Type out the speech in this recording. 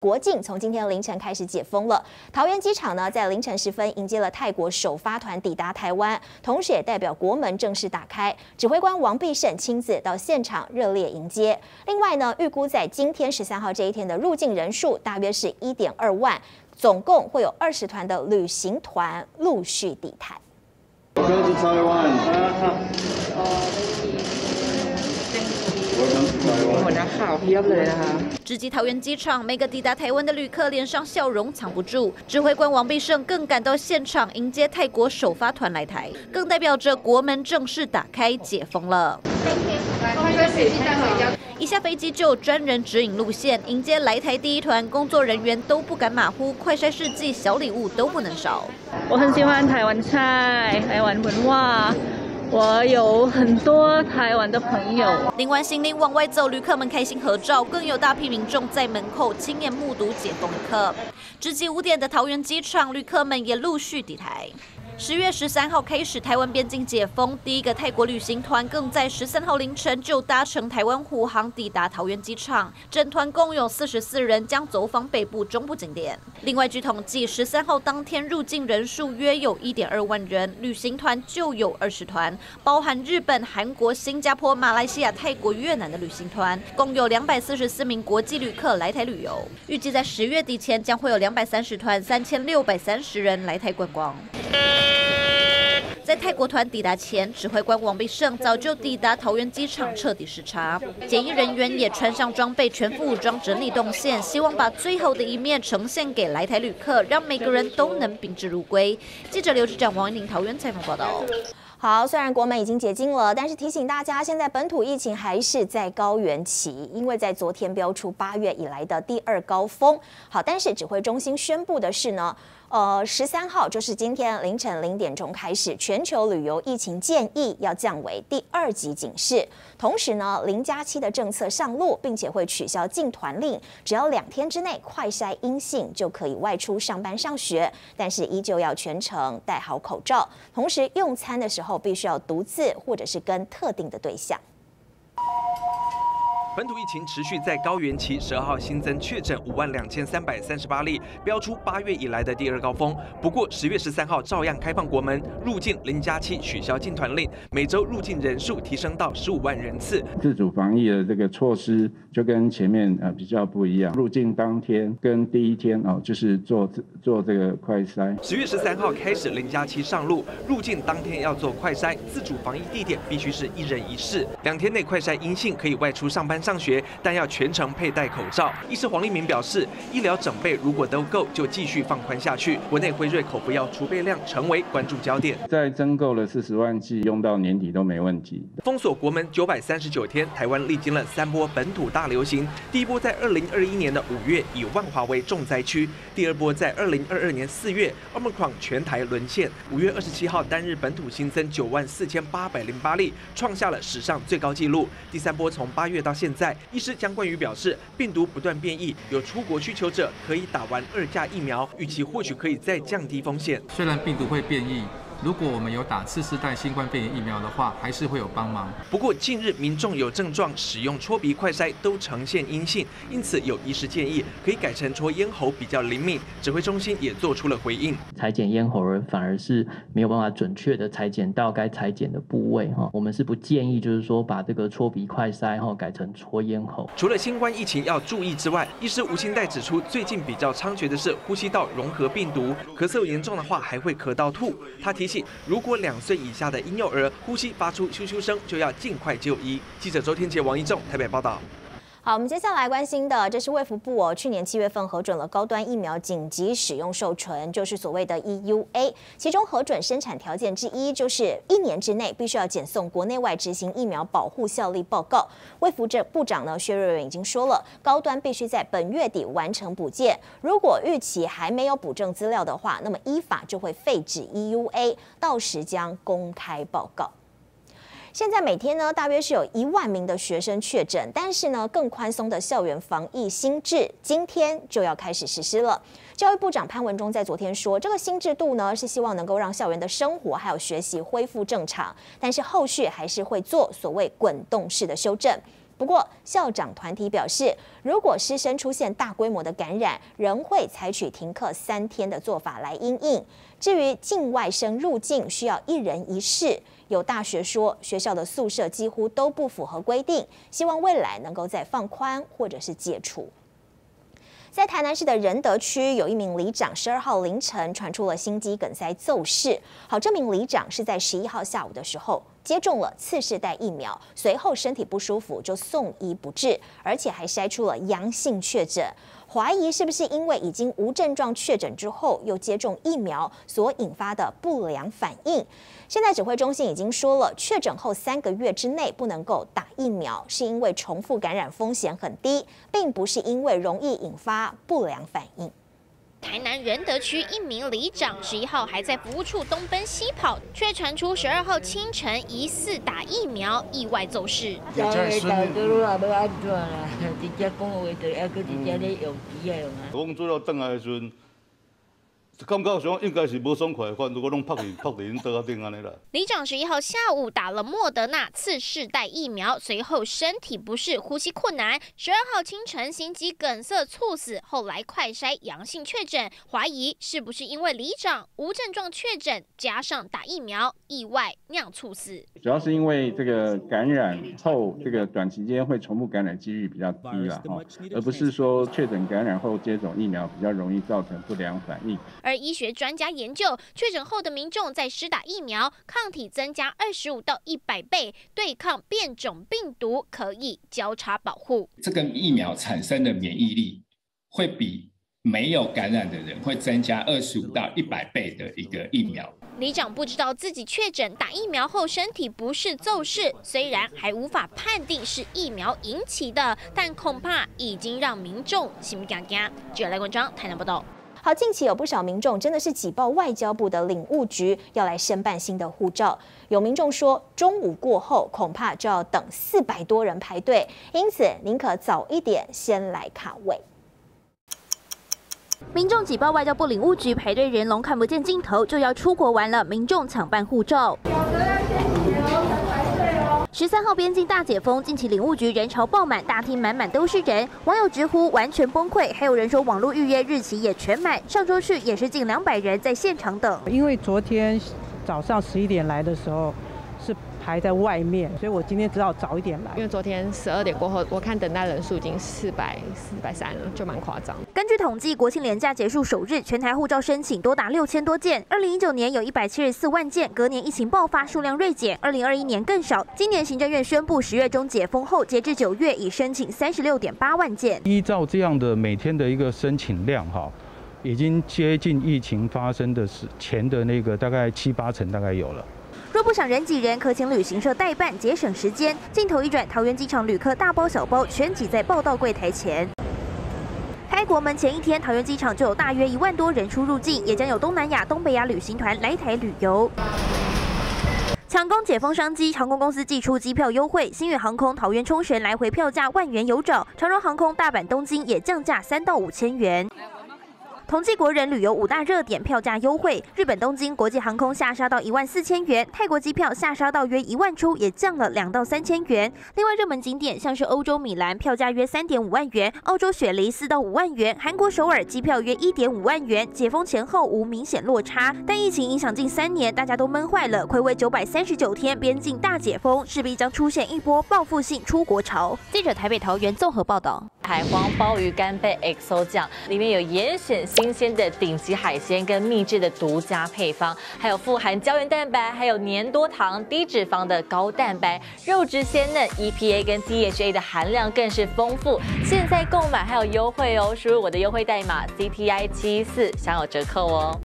国境从今天凌晨开始解封了，桃园机场呢在凌晨时分迎接了泰国首发团抵达台湾，同时也代表国门正式打开。指挥官王必胜亲自到现场热烈迎接。另外呢，预估在今天十三号这一天的入境人数大约是一点二万，总共会有二十团的旅行团陆续抵台。直击桃园机场，每个抵达台湾的旅客脸上笑容藏不住。指挥官王必胜更赶到现场迎接泰国首发团来台，更代表着国门正式打开解封了。一下飞机就有专人指引路线，迎接来台第一团工作人员都不敢马虎，快筛试剂、小礼物都不能少。我很喜欢台湾菜，台湾文化。我有很多台湾的朋友，领完行李往外走，旅客们开心合照，更有大批民众在门口亲眼目睹解封一刻。直击五点的桃园机场，旅客们也陆续抵台。十月十三号开始，台湾边境解封，第一个泰国旅行团更在十三号凌晨就搭乘台湾虎航抵达桃园机场。整团共有四十四人，将走访北部、中部景点。另外，据统计，十三号当天入境人数约有一点二万人，旅行团就有二十团，包含日本、韩国、新加坡、马来西亚、泰国、越南的旅行团，共有两百四十四名国际旅客来台旅游。预计在十月底前，将会有两百三十团、三千六百三十人来台观光。在泰国团抵达前，指挥官王必胜早就抵达桃园机场彻底视察，检疫人员也穿上装备，全副武装整理动线，希望把最后的一面呈现给来台旅客，让每个人都能宾至如归。记者刘志展、王一宁桃园采访报道。好，虽然国门已经解禁了，但是提醒大家，现在本土疫情还是在高原期，因为在昨天标出八月以来的第二高峰。好，但是指挥中心宣布的是呢。呃，十三号就是今天凌晨零点钟开始，全球旅游疫情建议要降为第二级警示。同时呢，零加七的政策上路，并且会取消进团令，只要两天之内快筛阴性就可以外出上班上学，但是依旧要全程戴好口罩。同时用餐的时候必须要独自或者是跟特定的对象。本土疫情持续在高原期，十二号新增确诊五万两千三百三十八例，标出八月以来的第二高峰。不过十月十三号照样开放国门，入境零加七取消进团令，每周入境人数提升到十五万人次。自主防疫的这个措施就跟前面呃比较不一样，入境当天跟第一天哦，就是做做这个快筛。十月十三号开始零加七上路，入境当天要做快筛，自主防疫地点必须是一人一室，两天内快筛阴性可以外出上班。上学，但要全程佩戴口罩。医师黄立明表示，医疗整备如果都够，就继续放宽下去。国内辉瑞口服药储备量成为关注焦点。再增购了四十万剂，用到年底都没问题。封锁国门九百三十九天，台湾历经了三波本土大流行。第一波在二零二一年的五月，以万华为重灾区；第二波在二零二二年四月，Omicron 全台沦陷。五月二十七号单日本土新增九万四千八百零八例，创下了史上最高纪录。第三波从八月到现在，在医师江冠宇表示，病毒不断变异，有出国需求者可以打完二价疫苗，预期或许可以再降低风险。虽然病毒会变异。如果我们有打次世代新冠肺炎疫苗的话，还是会有帮忙。不过近日民众有症状使用戳鼻快筛都呈现阴性，因此有医师建议可以改成戳咽喉比较灵敏。指挥中心也做出了回应，裁剪咽喉而反而是没有办法准确的裁剪到该裁剪的部位哈。我们是不建议就是说把这个戳鼻快筛哈改成戳咽喉。除了新冠疫情要注意之外，医师吴清代指出，最近比较猖獗的是呼吸道融合病毒，咳嗽严重的话还会咳到吐。他提。如果两岁以下的婴幼儿呼吸发出咻咻声，就要尽快就医。记者周天杰、王一仲台北报道。好，我们接下来关心的，这是卫福部哦，去年七月份核准了高端疫苗紧急使用授权，就是所谓的 EUA。其中核准生产条件之一，就是一年之内必须要检送国内外执行疫苗保护效力报告。卫福这部长呢，薛瑞元已经说了，高端必须在本月底完成补件。如果预期还没有补正资料的话，那么依法就会废止 EUA，到时将公开报告。现在每天呢，大约是有一万名的学生确诊，但是呢，更宽松的校园防疫新制今天就要开始实施了。教育部长潘文忠在昨天说，这个新制度呢，是希望能够让校园的生活还有学习恢复正常，但是后续还是会做所谓滚动式的修正。不过校长团体表示，如果师生出现大规模的感染，仍会采取停课三天的做法来应应。至于境外生入境需要一人一室，有大学说学校的宿舍几乎都不符合规定，希望未来能够再放宽或者是解除。在台南市的仁德区，有一名里长，十二号凌晨传出了心肌梗塞奏事。好，这名里长是在十一号下午的时候接种了次世代疫苗，随后身体不舒服就送医不治，而且还筛出了阳性确诊。怀疑是不是因为已经无症状确诊之后又接种疫苗所引发的不良反应？现在指挥中心已经说了，确诊后三个月之内不能够打疫苗，是因为重复感染风险很低，并不是因为容易引发不良反应。台南仁德区一名里长十一号还在服务处东奔西跑，却传出十二号清晨疑似打疫苗意外走失。感觉上应该是无爽快，反如果拢拍去拍伫因桌顶安尼啦。里长十一号下午打了莫德纳次世代疫苗，随后身体不适，呼吸困难。十二号清晨心肌梗塞猝死，后来快筛阳性确诊，怀疑是不是因为里长无症状确诊，加上打疫苗，意外酿猝死。主要是因为这个感染后，这个短期间会重复感染几率比较低了哈，而不是说确诊感染后接种疫苗比较容易造成不良反应。而医学专家研究，确诊后的民众在施打疫苗，抗体增加二十五到一百倍，对抗变种病毒可以交叉保护。这个疫苗产生的免疫力会比没有感染的人会增加二十五到一百倍的一个疫苗。里长不知道自己确诊打疫苗后身体不适骤逝，虽然还无法判定是疫苗引起的，但恐怕已经让民众心惊惊。记者赖冠章台南报道。好，近期有不少民众真的是挤爆外交部的领务局，要来申办新的护照。有民众说，中午过后恐怕就要等四百多人排队，因此宁可早一点先来卡位。民众挤爆外交部领务局，排队人龙看不见尽头，就要出国玩了。民众抢办护照。十三号边境大解封，近期领物局人潮爆满，大厅满满都是人，网友直呼完全崩溃，还有人说网络预约日期也全满，上周去也是近两百人在现场等。因为昨天早上十一点来的时候是。还在外面，所以我今天只好早一点来。因为昨天十二点过后，我看等待人数已经四百四百三了，就蛮夸张。根据统计，国庆连假结束首日，全台护照申请多达六千多件。二零一九年有一百七十四万件，隔年疫情爆发，数量锐减。二零二一年更少。今年行政院宣布十月中解封后，截至九月已申请三十六点八万件。依照这样的每天的一个申请量，哈，已经接近疫情发生的时前的那个大概七八成，大概有了。若不想人挤人，可请旅行社代办，节省时间。镜头一转，桃园机场旅客大包小包全挤在报到柜台前。开国门前一天，桃园机场就有大约一万多人出入境，也将有东南亚、东北亚旅行团来台旅游。抢攻解封商机，航空公司寄出机票优惠，新宇航空桃园冲绳来回票价万元有找，长荣航空大阪东京也降价三到五千元。同济国人旅游五大热点票价优惠，日本东京国际航空下杀到一万四千元，泰国机票下杀到约一万出，也降了两到三千元。另外热门景点像是欧洲米兰票价约三点五万元，澳洲雪梨四到五万元，韩国首尔机票约一点五万元。解封前后无明显落差，但疫情影响近三年，大家都闷坏了。暌违九百三十九天，边境大解封，势必将出现一波报复性出国潮。记者台北桃园综合报道。海皇鲍鱼干贝 XO 酱里面有严选新鲜的顶级海鲜跟秘制的独家配方，还有富含胶原蛋白，还有粘多糖、低脂肪的高蛋白，肉质鲜嫩，EPA 跟 DHA 的含量更是丰富。现在购买还有优惠哦，输入我的优惠代码 CTI 七四享有折扣哦。